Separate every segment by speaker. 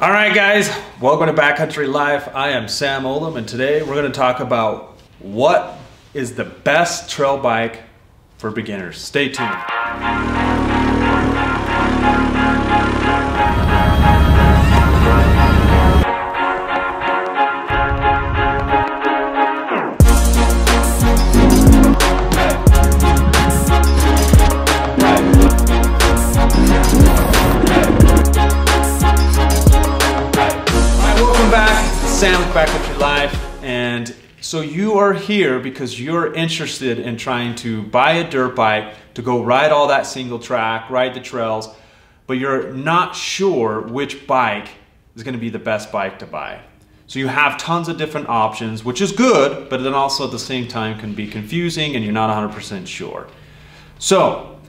Speaker 1: All right, guys, welcome to Backcountry Life. I am Sam Olam, and today we're going to talk about what is the best trail bike for beginners. Stay tuned. Back. Sam with Backcountry Life, and so you are here because you're interested in trying to buy a dirt bike to go ride all that single track, ride the trails, but you're not sure which bike is going to be the best bike to buy. So you have tons of different options, which is good, but then also at the same time can be confusing and you're not 100% sure. So,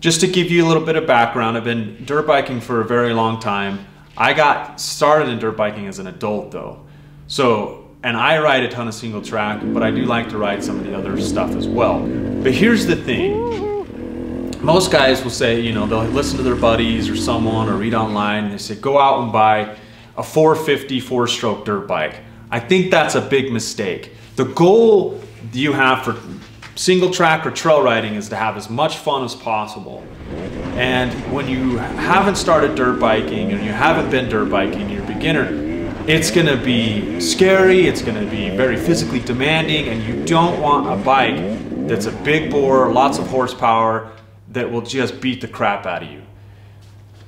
Speaker 1: just to give you a little bit of background, I've been dirt biking for a very long time. I got started in dirt biking as an adult though. So, and I ride a ton of single track, but I do like to ride some of the other stuff as well. But here's the thing. Most guys will say, you know, they'll listen to their buddies or someone or read online and they say, go out and buy a 450 four stroke dirt bike. I think that's a big mistake. The goal you have for single track or trail riding is to have as much fun as possible. And when you haven't started dirt biking and you haven't been dirt biking, you're a beginner, it's gonna be scary, it's gonna be very physically demanding, and you don't want a bike that's a big bore, lots of horsepower, that will just beat the crap out of you.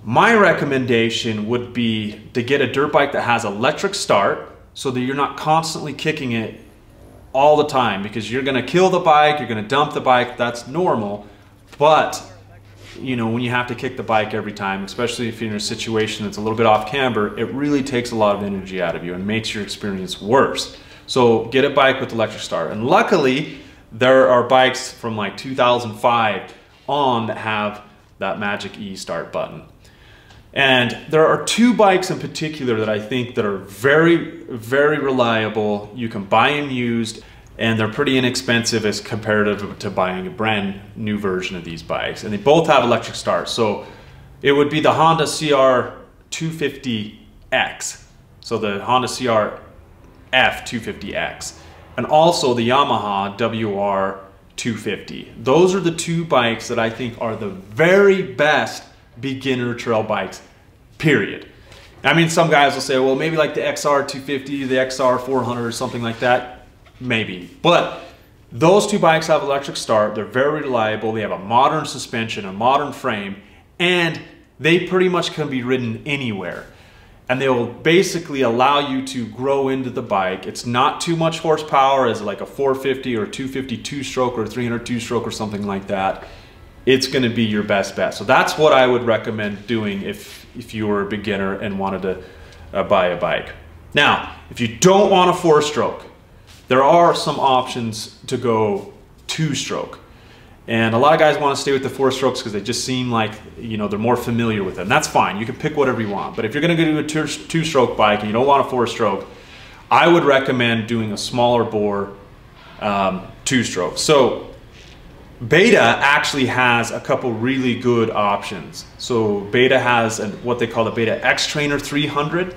Speaker 1: My recommendation would be to get a dirt bike that has electric start so that you're not constantly kicking it all the time because you're gonna kill the bike, you're gonna dump the bike, that's normal. But you know, when you have to kick the bike every time, especially if you're in a situation that's a little bit off camber, it really takes a lot of energy out of you and makes your experience worse. So get a bike with electric start. And luckily, there are bikes from like 2005 on that have that magic E start button. And there are two bikes in particular that I think that are very, very reliable. You can buy them used and they're pretty inexpensive as comparative to buying a brand new version of these bikes. And they both have electric start. So it would be the Honda CR 250X. So the Honda CR F 250X. And also the Yamaha WR 250. Those are the two bikes that I think are the very best beginner trail bikes, period. I mean, some guys will say, well, maybe like the XR 250, the XR 400 or something like that maybe. But those two bikes have electric start. They're very reliable. They have a modern suspension, a modern frame, and they pretty much can be ridden anywhere. And they will basically allow you to grow into the bike. It's not too much horsepower as like a 450 or 252 stroke or 302 stroke or something like that. It's going to be your best bet. So that's what I would recommend doing if, if you were a beginner and wanted to uh, buy a bike. Now, if you don't want a four stroke, there are some options to go two stroke. And a lot of guys want to stay with the four strokes because they just seem like, you know, they're more familiar with them. That's fine. You can pick whatever you want. But if you're going to do a two, two stroke bike and you don't want a four stroke, I would recommend doing a smaller bore um, two stroke. So Beta actually has a couple really good options. So Beta has an, what they call the Beta X Trainer 300.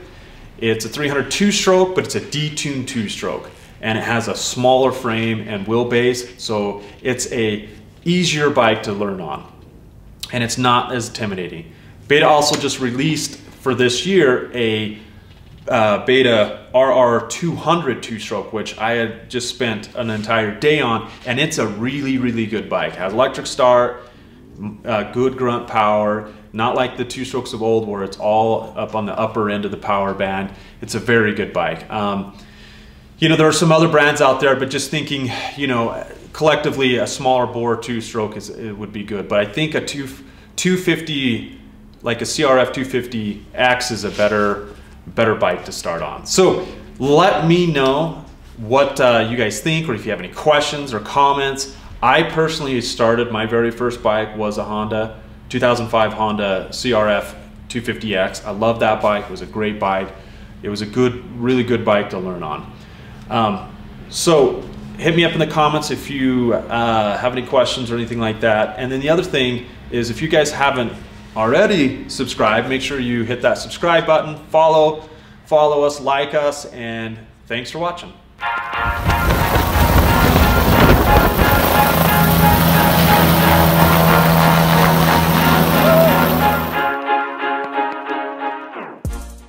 Speaker 1: It's a 302 stroke, but it's a detuned two stroke and it has a smaller frame and wheelbase, so it's a easier bike to learn on, and it's not as intimidating. Beta also just released for this year a uh, Beta RR 200 two-stroke, which I had just spent an entire day on, and it's a really, really good bike. It has electric start, uh, good grunt power, not like the two strokes of old where it's all up on the upper end of the power band. It's a very good bike. Um, you know, there are some other brands out there, but just thinking, you know, collectively a smaller bore two stroke is it would be good. But I think a two 250 like a CRF 250X is a better better bike to start on. So let me know what uh, you guys think or if you have any questions or comments. I personally started my very first bike was a Honda 2005 Honda CRF 250X. I love that bike. It was a great bike. It was a good, really good bike to learn on. Um, so hit me up in the comments if you uh, have any questions or anything like that. And then the other thing is if you guys haven't already subscribed, make sure you hit that subscribe button, follow, follow us, like us, and thanks for watching.